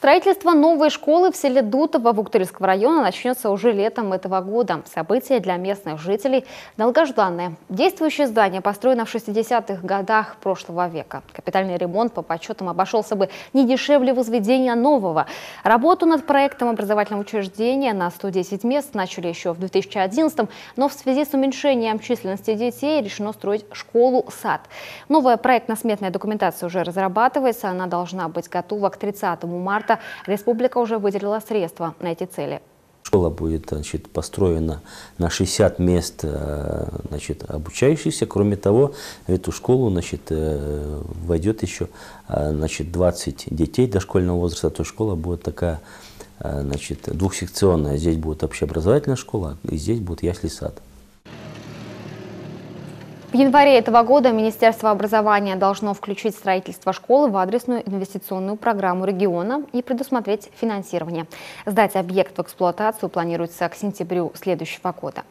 Строительство новой школы в селе Дутово Буктырского района начнется уже летом этого года. Событие для местных жителей долгожданное. Действующее здание построено в 60-х годах прошлого века. Капитальный ремонт по подсчетам обошелся бы не дешевле возведения нового. Работу над проектом образовательного учреждения на 110 мест начали еще в 2011 но в связи с уменьшением численности детей решено строить школу-сад. Новая проектно-сметная документация уже разрабатывается. Она должна быть готова к 30 марта марта республика уже выделила средства на эти цели. Школа будет значит, построена на 60 мест э, значит, обучающихся. Кроме того, в эту школу значит, э, войдет еще э, значит, 20 детей дошкольного возраста. То есть школа будет такая значит, двухсекционная. Здесь будет общеобразовательная школа, и здесь будет ясли-сад. В январе этого года Министерство образования должно включить строительство школы в адресную инвестиционную программу региона и предусмотреть финансирование. Сдать объект в эксплуатацию планируется к сентябрю следующего года.